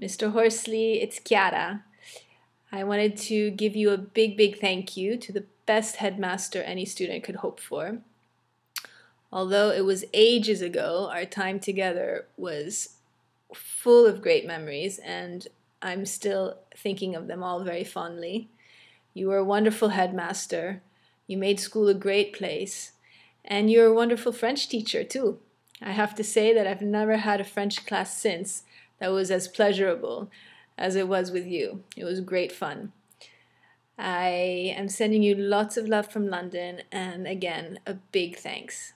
Mr. Horsley, it's Chiara. I wanted to give you a big, big thank you to the best headmaster any student could hope for. Although it was ages ago, our time together was full of great memories, and I'm still thinking of them all very fondly. You were a wonderful headmaster. You made school a great place. And you're a wonderful French teacher, too. I have to say that I've never had a French class since that was as pleasurable as it was with you. It was great fun. I am sending you lots of love from London, and again, a big thanks.